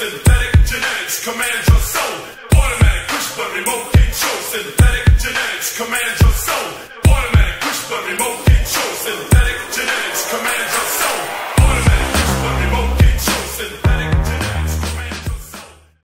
synthetic genetics command your soul. Automatic push button remote control. Synthetic genetics command your